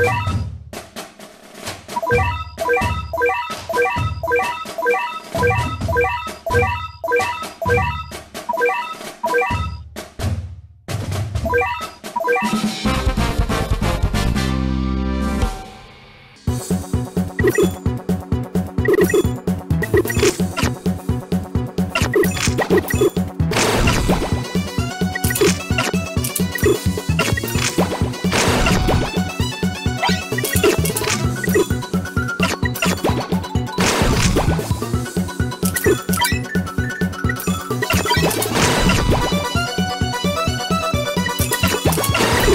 you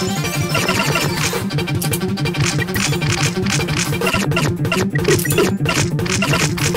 Thank you.